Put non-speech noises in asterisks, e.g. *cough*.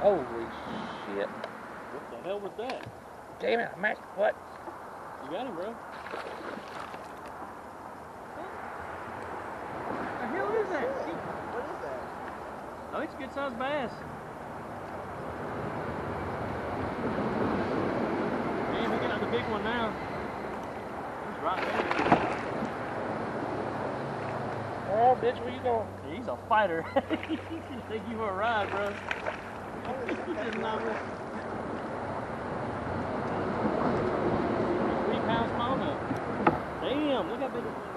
Holy shit. What the hell was that? Damn it, Mac, what? You got him, bro. What the hell is that? What is that? Oh, it's a good sized bass. Man, we got the big one now. He's right there. Oh, bitch, where you going? He's a fighter. he *laughs* can take you for a ride, bro. Three pounds mama. Damn, look how big